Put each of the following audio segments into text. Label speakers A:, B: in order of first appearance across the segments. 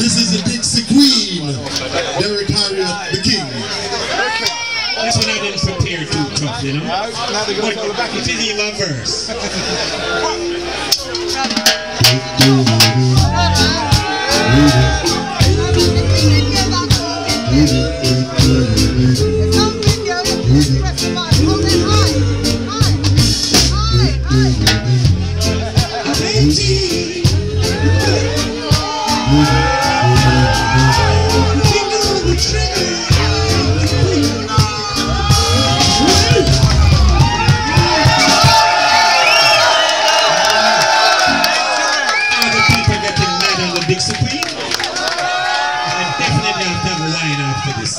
A: This is the Dixie Queen, Derrick Harriot the King.
B: This one I didn't prepare too tough, you know.
C: Now they got to the back.
B: It is even verse. I definitely have to have a wine after this.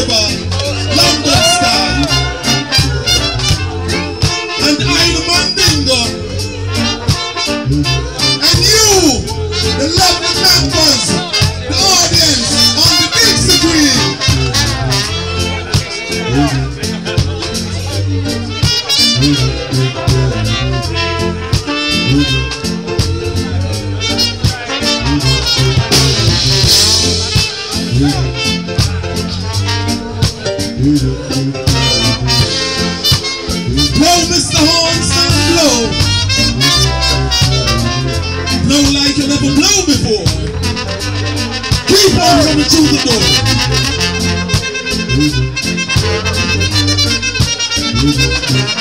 A: Festival. London Star. And I the Mandingo. And you, the lovely members, the audience on the Dixie Queen. Blow, Mr. Hornstone, blow. Blow like you never blown before. Keep on coming through the door. Thank you.